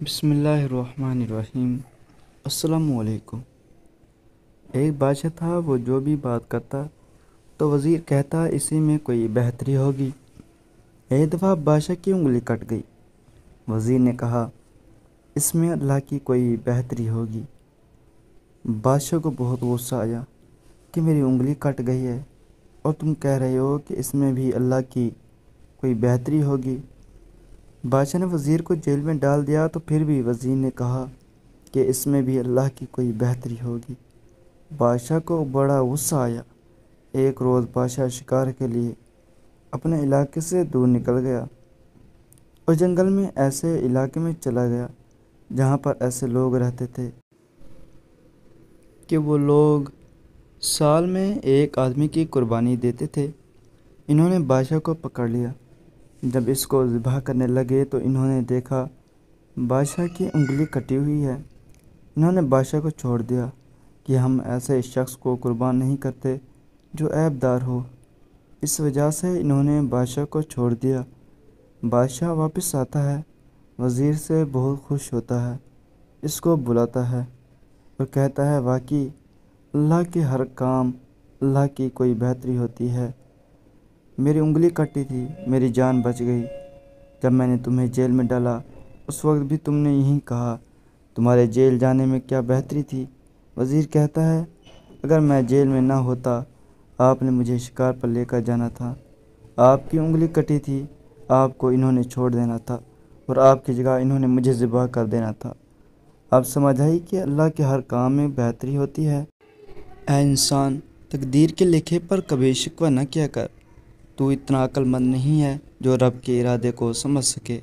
बिसमीम असलकुम एक बादशाह था, वो जो भी बात करता तो वज़ीर कहता, इसी में कोई बेहतरी होगी। एक दफ़ा बादशाह की उंगली कट गई। वज़ीर ने कहा, इसमें अल्लाह की कोई बेहतरी होगी। बादशाह को बहुत गुस्सा आया कि मेरी उंगली कट गई है, और तुम कह रहे हो कि इसमें भी अल्लाह की कोई बेहतरी होगी? बादशाह ने वज़ीर को जेल में डाल दिया तो फिर भी वज़ीर ने कहा कि इसमें भी अल्लाह की कोई बेहतरी होगी। बादशाह को बड़ा गुस्सा आया। एक रोज़ बादशाह शिकार के लिए अपने इलाके से दूर निकल गया और जंगल में ऐसे इलाके में चला गया जहाँ पर ऐसे लोग रहते थे कि वो लोग साल में एक आदमी की कुर्बानी देते थे। इन्होंने बादशाह को पकड़ लिया। जब इसको ज़िबा करने लगे तो इन्होंने देखा, बादशाह की उंगली कटी हुई है। इन्होंने बादशाह को छोड़ दिया कि हम ऐसे शख्स को कुर्बान नहीं करते जो ऐबदार हो। इस वजह से इन्होंने बादशाह को छोड़ दिया। बादशाह वापस आता है, वज़ीर से बहुत खुश होता है, इसको बुलाता है और कहता है, वाकई, अल्लाह के हर काम, अल्लाह की कोई बेहतरी होती है। मेरी उंगली कटी थी, मेरी जान बच गई। जब मैंने तुम्हें जेल में डाला, उस वक्त भी तुमने यही कहा, तुम्हारे जेल जाने में क्या बेहतरी थी? वज़ीर कहता है, अगर मैं जेल में ना होता, आपने मुझे शिकार पर लेकर जाना था। आपकी उंगली कटी थी, आपको इन्होंने छोड़ देना था, और आपकी जगह इन्होंने मुझे ज़िबा कर देना था। आप समझ आई कि अल्लाह के हर काम में बेहतरी होती है? ए इंसान, तकदीर के लिखे पर कभी शिकवा न किया कर। तू इतना अक्लमंद नहीं है जो रब के इरादे को समझ सके।